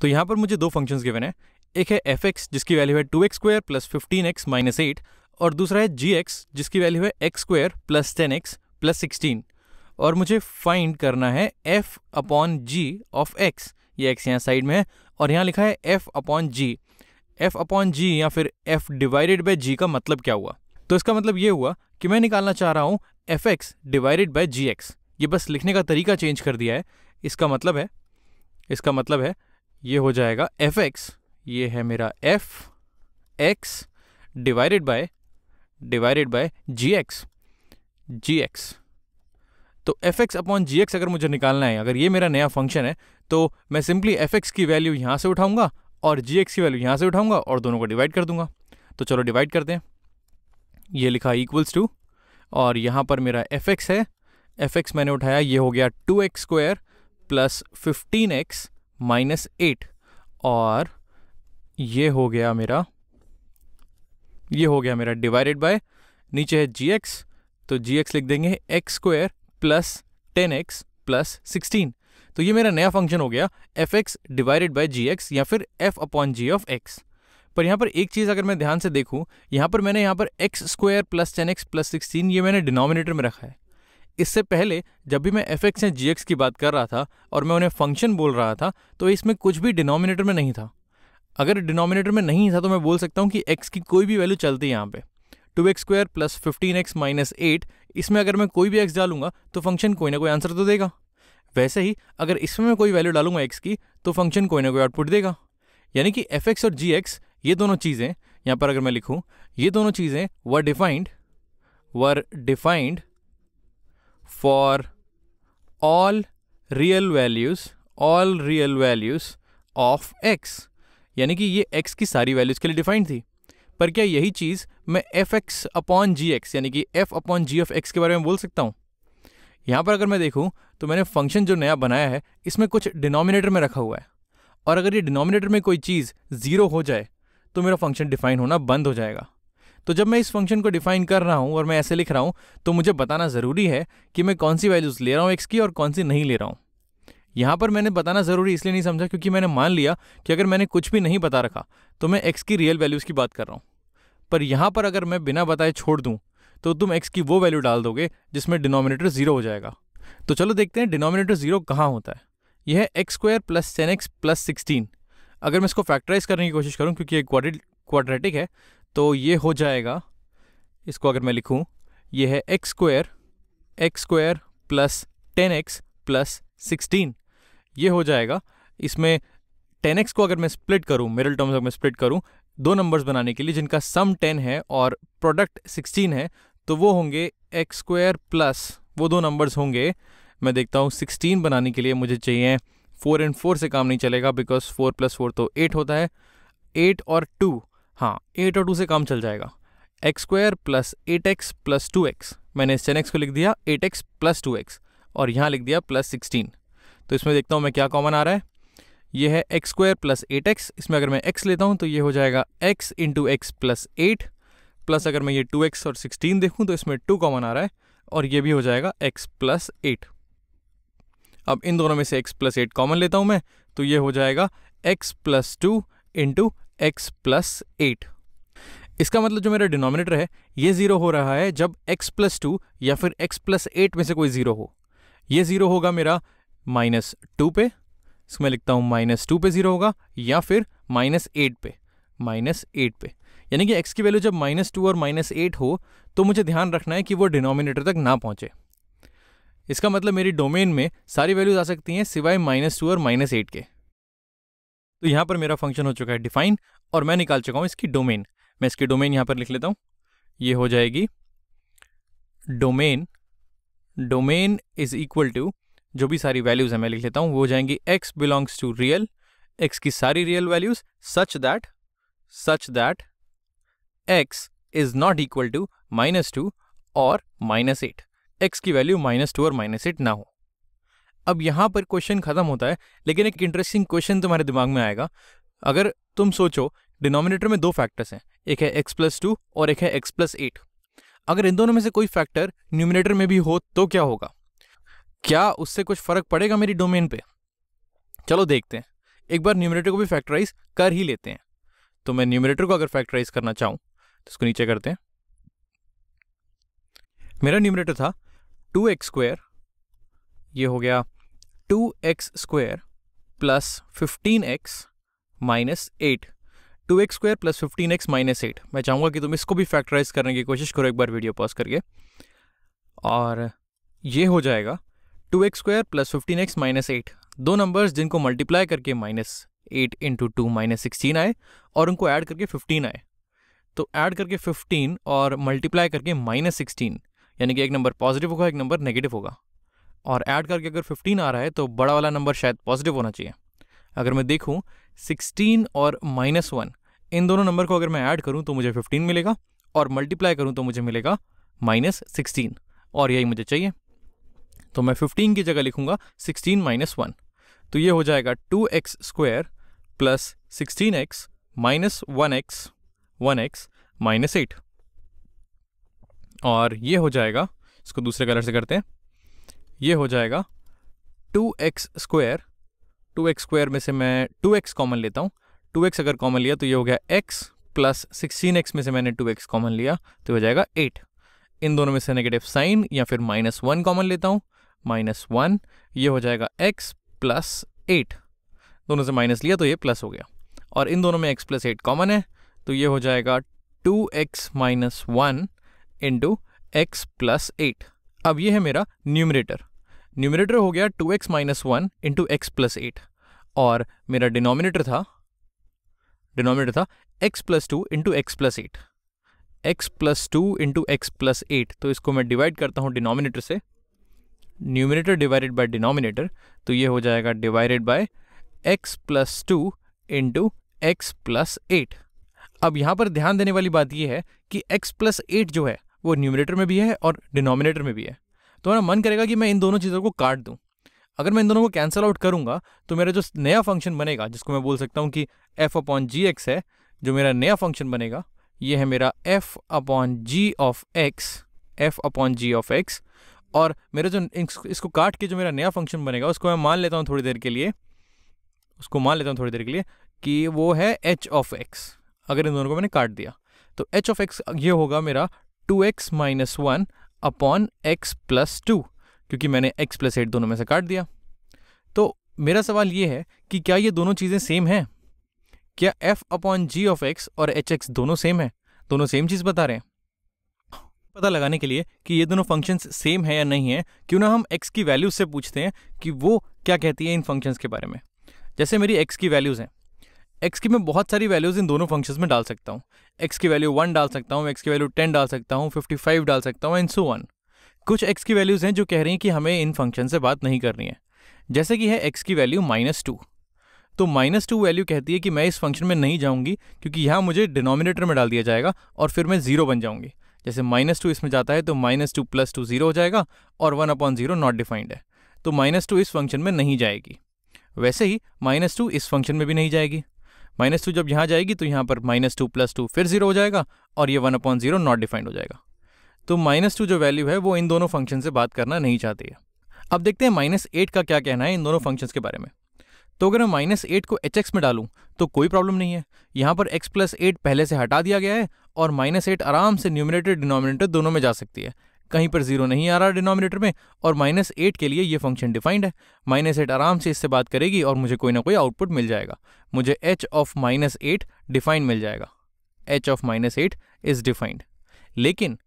तो यहाँ पर मुझे दो फ़ंक्शंस गिवन है। एक है एफ़ एक्स जिसकी वैल्यू है two X square plus fifteen X minus eight और दूसरा है जी एक्स जिसकी वैल्यू है X square plus ten X plus sixteen और मुझे फाइंड करना है F upon G of X ये एक्स यहाँ साइड में है, और यहाँ लिखा है F upon G F upon G या फिर एफ़ डिवाइडेड बाई जी का मतलब क्या हुआ? तो इसका मतलब ये हुआ कि मैं निकालना चाह रहा हूँ F X divided by G X ये बस लिखने का तरीका चेंज कर दिया है। इसका मतलब है, इसका मतलब है ये हो जाएगा एफ़ एक्स ये है मेरा F X divided by divided by G X G X तो F X upon G X अगर मुझे निकालना है, अगर ये मेरा नया फ़ंक्शन है तो मैं सिंपली एफ़ एक्स की वैल्यू यहाँ से उठाऊँगा और जी एक्स की वैल्यू यहाँ से उठाऊँगा और दोनों को डिवाइड कर दूँगा। तो चलो डिवाइड करते हैं। ये लिखा इक्वल्स टू और यहाँ पर मेरा एफ़ एक्स है। एफ़ एक्स मैंने उठाया, ये हो गया two X square plus fifteen X minus eight और ये हो गया मेरा, ये हो गया मेरा डिवाइडेड बाय नीचे है जी एक्स तो जी एक्स लिख देंगे X square plus ten X plus sixteen तो ये मेरा नया फ़ंक्शन हो गया F X divided by G X या फिर F upon G of X पर यहाँ पर एक चीज़ अगर मैं ध्यान से देखूँ, यहाँ पर मैंने यहाँ पर X square plus ten X plus sixteen ये मैंने डिनोमिनेटर में रखा है। इससे पहले, जब भी मैं एफ़ एक्स या जी एक्स की बात कर रहा था और मैं उन्हें फ़ंक्शन बोल रहा था तो इसमें कुछ भी डिनोमिनेटर में नहीं था। अगर डिनोमिनेटर में नहीं था तो मैं बोल सकता हूँ कि एक्स की कोई भी वैल्यू चलती है यहाँ पे। Two X square plus fifteen X minus eight इसमें अगर मैं कोई भी एक्स डालूँगा तो फ़ंक्शन कोई ना कोई आंसर तो देगा। वैसे ही, अगर इसमें मैं कोई वैल्यू डालूँगा एक्स की तो फ़ंक्शन कोई ना कोई आउटपुट देगा। यानी कि एफ़ एक्स और जी एक्स ये दोनों चीज़ें, यहाँ पर अगर मैं लिखूँ, ये दोनों चीज़ें were defined were defined for all real values all real values of X यानी कि ये एक्स की सारी वैल्यूज़ के लिए डिफाइंड थी। पर क्या यही चीज़ मैं F X upon G X यानी कि F upon G of X के बारे में बोल सकता हूँ? यहाँ पर अगर मैं देखूँ तो मैंने फ़ंक्शन जो नया बनाया है, इसमें कुछ डिनोमिनेटर में रखा हुआ है। और अगर ये डिनोमिनेटर में कोई चीज़ ज़ीरो हो जाए तो मेरा फ़ंक्शन डिफाइन होना बंद हो जाएगा। तो जब मैं इस फ़ंक्शन को डिफाइन कर रहा हूँ और मैं ऐसे लिख रहा हूँ तो मुझे बताना ज़रूरी है कि मैं कौन सी वैल्यूज़ ले रहा हूँ एक्स की और कौन सी नहीं ले रहा हूँ। यहाँ पर मैंने बताना ज़रूरी इसलिए नहीं समझा क्योंकि मैंने मान लिया कि अगर मैंने कुछ भी नहीं बता रखा तो मैं एक्स की रियल वैल्यूज़ की बात कर रहा हूँ। पर यहाँ पर अगर मैं बिना बताए छोड़ दूँ तो तुम एक्स की वो वैल्यू डाल दोगे, जिसमें डिनोमिनेटर ज़ीरो हो जाएगा। तो चलो देखते हैं डिनोमिनेटर ज़ीरो कहाँ होता है। यह है X square plus ten X plus sixteen अगर मैं इसको फैक्टराइज करने की कोशिश करूँ, क्योंकि ये क्वाड्रेटिक है तो ये हो जाएगा, इसको अगर मैं लिखूँ, ये है X square X square plus ten X plus sixteen ये हो जाएगा। इसमें टेन एक्स को अगर मैं स्प्लिट करूँ मिडल टर्म्स अगर मैं स्प्लिट करूँ, दो नंबर्स बनाने के लिए जिनका सम टेन है और प्रोडक्ट सिक्सटीन है तो वो होंगे एक्स स्क्वायर प्लस वो दो नंबर्स होंगे। मैं देखता हूँ सिक्सटीन बनाने के लिए मुझे चाहिए फोर एंड फोर से काम नहीं चलेगा बिकॉज़ फोर प्लस फोर तो एट होता है। एट और टू हाँ एट और टू से काम चल जाएगा। X square plus eight X plus two X मैंने इस टेन एक्स को लिख दिया eight X plus two X और यहाँ लिख दिया प्लस सिक्सटीन तो इसमें देखता हूँ मैं क्या कॉमन आ रहा है। ये है X square plus eight X इसमें अगर मैं एक्स लेता हूँ तो ये हो जाएगा X into X plus eight plus अगर मैं ये टू एक्स और सिक्सटीन देखूँ तो इसमें टू कॉमन आ रहा है। और ये भी हो जाएगा एक्स प्लस एट अब इन दोनों में से एक्स प्लस एट कॉमन लेता हूँ मैं। तो ये हो जाएगा X plus two into X plus eight इसका मतलब जो मेरा डिनोमिनेटर है, ये ज़ीरो हो रहा है जब एक्स प्लस टू या फिर एक्स प्लस एट में से कोई ज़ीरो हो। ये ज़ीरो होगा मेरा माइनस टू पे इसमें लिखता हूँ माइनस टू पे ज़ीरो होगा या फिर माइनस एट पे माइनस एट पे। यानी कि एक्स की वैल्यू जब माइनस टू और माइनस एट हो तो मुझे ध्यान रखना है कि वो डिनोमिनेटर तक ना पहुँचे। इसका मतलब मेरी डोमेन में सारी वैल्यूज़ आ सकती हैं सिवाय माइनस टू और माइनस एट के। तो यहाँ पर मेरा फ़ंक्शन हो चुका है डिफाइन और मैं निकाल चुका हूँ इसकी डोमेन मैं इसकी डोमेन यहाँ पर लिख लेता हूँ। ये हो जाएगी domain domain is equal to जो भी सारी वैल्यूज़ हैं, मैं लिख लेता हूँ। वो हो जाएँगी X belongs to real X की सारी real values such that such that X is not equal to minus two और माइनस एट एक्स की वैल्यू माइनस टू और माइनस एट ना हो। अब यहाँ पर क्वेश्चन खत्म होता है, लेकिन एक इंटरेस्टिंग क्वेश्चन तुम्हारे दिमाग में आएगा। अगर तुम सोचो डिनोमिनेटर में दो फैक्टर्स हैं, एक है एक्स प्लस टू और एक है एक्स प्लस एट अगर इन दोनों में से कोई फैक्टर न्यूमिनेटर में भी हो तो क्या होगा? क्या उससे कुछ फ़र्क पड़ेगा मेरी डोमेन पे? चलो देखते हैं। एक बार न्यूमिनेटर को भी फैक्टराइज कर ही लेते हैं। तो मैं न्यूमिनेटर को अगर फैक्टराइज करना चाहूँ तो इसको नीचे करते हैं। मेरा न्यूमिनेटर था टू एक्स स्क्वेयर ये हो गया two X square plus fifteen X minus eight. Two X square plus fifteen X minus eight. मैं चाहूँगा कि तुम इसको भी फैक्टराइज करने की कोशिश करो, एक बार वीडियो पॉज करके। और ये हो जाएगा two X square plus fifteen X minus eight. दो नंबर्स जिनको मल्टीप्लाई करके minus eight into two minus sixteen आए और उनको ऐड करके फिफ्टीन आए। तो ऐड करके फिफ्टीन और मल्टीप्लाई करके माइनस सिक्सटीन, यानी कि एक नंबर पॉजिटिव होगा, एक नंबर नेगेटिव होगा। और ऐड करके अगर फिफ्टीन आ रहा है तो बड़ा वाला नंबर शायद पॉजिटिव होना चाहिए। अगर मैं देखूँ सिक्सटीन और माइनस वन इन दोनों नंबर को अगर मैं ऐड करूँ तो मुझे 15 मिलेगा, और मल्टीप्लाई करूँ तो मुझे मिलेगा माइनस सिक्सटीन और यही मुझे चाहिए। तो मैं 15 की जगह लिखूँगा 16 माइनस वन तो ये हो जाएगा two X square plus sixteen X minus one X one X minus eight और ये हो जाएगा, इसको दूसरे कलर से करते हैं। ये हो जाएगा two X square, two X square में से मैं टू एक्स कॉमन लेता हूँ। टू एक्स अगर कॉमन लिया तो ये हो गया एक्स प्लस सिक्सटीन एक्स में से मैंने टू एक्स कॉमन लिया तो हो जाएगा एट। इन दोनों में से नेगेटिव साइन या फिर माइनस वन कॉमन लेता हूँ। माइनस वन, ये हो जाएगा एक्स प्लस एट। दोनों से माइनस लिया तो ये प्लस हो गया। और इन दोनों में एक्स प्लस एट कॉमन है तो ये हो जाएगा two X minus one into X plus eight. अब ये है मेरा न्यूमरेटर। न्यूमरेटर हो गया two X minus one into X plus eight और मेरा डिनोमिनेटर था डिनोमिनेटर था X plus two into X plus eight X plus two into X plus eight तो इसको मैं डिवाइड करता हूँ डिनोमिनेटर से। न्यूमिनेटर डिवाइडेड बाय डिनोमिनेटर तो ये हो जाएगा divided by X plus two into X plus eight अब यहाँ पर ध्यान देने वाली बात यह है कि एक्स प्लस एट जो है, वो न्यूमिनेटर में भी है और डिनोमिनेटर में भी है। तो मेरा मन करेगा कि मैं इन दोनों चीज़ों को काट दूँ। अगर मैं इन दोनों को कैंसिल आउट करूँगा तो मेरा जो नया फ़ंक्शन बनेगा, जिसको मैं बोल सकता हूँ कि एफ़ अपॉन जी एक्स है, जो मेरा नया फ़ंक्शन बनेगा, ये है मेरा F upon G of X F upon G of X और मेरा जो इसको काट के जो मेरा नया फ़ंक्शन बनेगा, उसको मैं मान लेता हूँ थोड़ी देर के लिए, उसको मान लेता हूँ थोड़ी देर के लिए, कि वो है एच ऑफ़ एक्स अगर इन दोनों को मैंने काट दिया। तो एच ऑफ़ एक्स ये होगा मेरा two X minus one upon X plus two क्योंकि मैंने एक्स प्लस एट दोनों में से काट दिया। तो मेरा सवाल ये है कि क्या ये दोनों चीज़ें सेम हैं? क्या f upon g of x और एच एक्स दोनों सेम है? दोनों सेम चीज़ बता रहे हैं। पता लगाने के लिए कि ये दोनों फ़ंक्शंस सेम है या नहीं है, क्यों ना हम एक्स की वैल्यूज़ से पूछते हैं कि वो क्या कहती है इन फ़ंक्शंस के बारे में। जैसे मेरी एक्स की वैल्यूज़ हैं। एक्स की मैं बहुत सारी वैल्यूज़ इन दोनों फ़ंक्शंस में डाल सकता हूँ। एक्स की वैल्यू वन डाल सकता हूँ एक्स की वैल्यू टेन डाल सकता हूँ फिफ्टी फाइव डाल सकता हूँ एंड सो वन कुछ एक्स की वैल्यूज़ हैं जो कह रही हैं कि हमें इन फ़ंक्शन से बात नहीं करनी है। जैसे कि है एक्स की वैल्यू माइनस टू तो माइनस टू वैल्यू कहती है कि मैं इस फ़ंक्शन में नहीं जाऊँगी, क्योंकि यहाँ मुझे डिनोमिनेटर में डाल दिया जाएगा और फिर मैं ज़ीरो बन जाऊँगी। जैसे माइनस टू इसमें जाता है तो minus two plus two zero हो जाएगा और one upon zero not defined है। तो माइनस टू इस फ़ंक्शन में नहीं जाएगी। वैसे ही माइनस टू इस फ़ंक्शन में भी नहीं जाएगी। माइनस टू जब यहाँ जाएगी तो यहाँ पर माइनस टू प्लस टू फिर ज़ीरो हो जाएगा और ये one upon zero not defined हो जाएगा। तो माइनस टू जो वैल्यू है वो इन दोनों फ़ंक्शन से बात करना नहीं चाहती है। अब देखते हैं माइनस एट का क्या कहना है इन दोनों फ़ंक्शंस के बारे में। तो अगर मैं माइनस एट को एच एक्स में डालूं तो कोई प्रॉब्लम नहीं है। यहाँ पर एक्स प्लस एट पहले से हटा दिया गया है और माइनस एट आराम से न्यूमिनेटर डिनोमिनेटर दोनों में जा सकती है। कहीं पर ज़ीरो नहीं आ रहा डिनोमिनेटर में और माइनस एट के लिए ये फ़ंक्शन डिफाइंड है। माइनस एट आराम से इससे बात करेगी और मुझे कोई ना कोई आउटपुट मिल जाएगा। मुझे h of minus eight defined मिल जाएगा। H of minus eight is defined लेकिन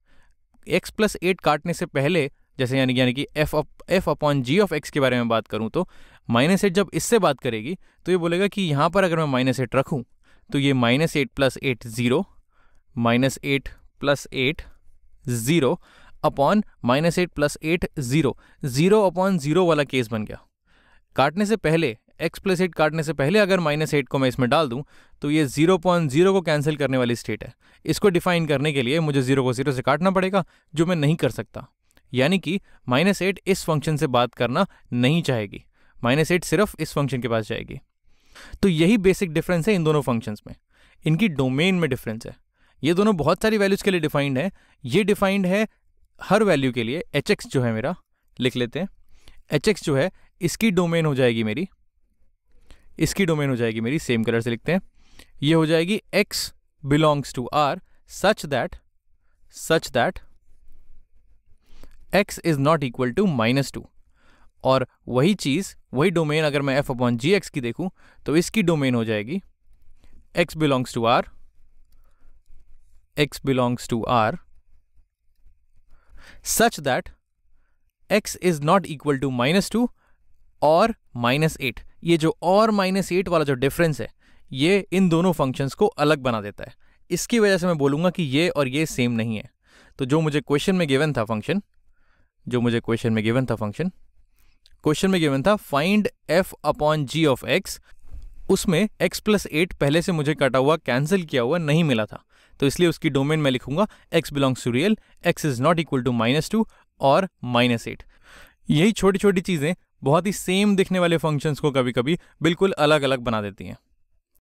एक्स प्लस एट काटने से पहले, जैसे यानी यानी कि f f upon g of x के बारे में बात करूँ तो माइनस एट जब इससे बात करेगी तो ये बोलेगा कि यहाँ पर अगर मैं माइनस एट रखूँ तो ये minus eight plus eight zero minus eight plus eight zero upon minus eight plus eight zero zero upon zero वाला केस बन गया। काटने से पहले एक्स प्लस एट काटने से पहले अगर माइनस एट को मैं इसमें डाल दूँ तो ये ज़ीरो पॉइंट ज़ीरो को कैंसिल करने वाली स्टेट है। इसको डिफाइन करने के लिए मुझे ज़ीरो को ज़ीरो से काटना पड़ेगा, जो मैं नहीं कर सकता। यानी कि माइनस एट इस फ़ंक्शन से बात करना नहीं चाहेगी। माइनस एट सिर्फ़ इस फ़ंक्शन के पास जाएगी। तो यही बेसिक डिफरेंस है इन दोनों फ़ंक्शंस में। इनकी डोमेन में डिफरेंस है। ये दोनों बहुत सारी वैल्यूज़ के लिए डिफाइंड है। ये डिफाइंड है हर वैल्यू के लिए। एच जो है मेरा, लिख लेते हैं। एच जो है, इसकी डोमेन हो जाएगी मेरी। इसकी डोमेन हो जाएगी मेरी सेम कलर से लिखते हैं। ये हो जाएगी x belongs to R such that such that x is not equal to minus two और वही चीज़, वही डोमेन अगर मैं एफ़ अपॉन जी एक्स की देखूँ तो इसकी डोमेन हो जाएगी x belongs to R x belongs to R such that x is not equal to minus two और माइनस एट ये जो और माइनस एट वाला जो डिफरेंस है, ये इन दोनों फ़ंक्शंस को अलग बना देता है। इसकी वजह से मैं बोलूँगा कि ये और ये सेम नहीं है। तो जो मुझे क्वेश्चन में गिवन था फ़ंक्शन जो मुझे क्वेश्चन में गिवन था फ़ंक्शन क्वेश्चन में गिवन था find f upon g of x उसमें एक्स प्लस एट पहले से मुझे कटा हुआ कैंसिल किया हुआ नहीं मिला था। तो इसलिए उसकी डोमेन में लिखूँगा x belongs to real x is not equal to minus two और माइनस एट यही छोटी छोटी चीज़ें बहुत ही सेम दिखने वाले फ़ंक्शंस को कभी कभी बिल्कुल अलग अलग बना देती हैं।